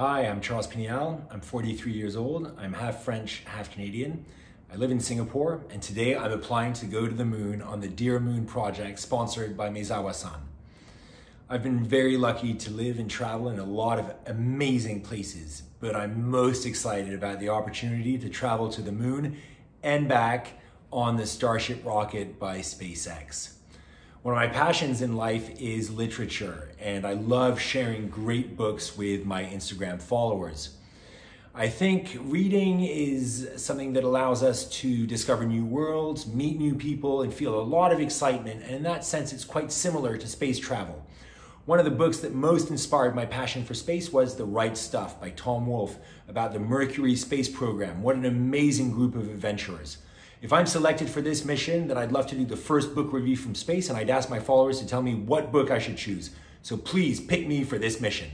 Hi, I'm Charles Pignal. I'm 43 years old. I'm half French, half Canadian. I live in Singapore, and today I'm applying to go to the moon on the dearMoon project sponsored by Maezawa-san. I've been very lucky to live and travel in a lot of amazing places, but I'm most excited about the opportunity to travel to the moon and back on the Starship rocket by SpaceX. One of my passions in life is literature, and I love sharing great books with my Instagram followers. I think reading is something that allows us to discover new worlds, meet new people, and feel a lot of excitement. And in that sense, it's quite similar to space travel. One of the books that most inspired my passion for space was The Right Stuff by Tom Wolfe about the Mercury space program. What an amazing group of adventurers. If I'm selected for this mission, then I'd love to do the first book review from space, and I'd ask my followers to tell me what book I should choose. So please pick me for this mission.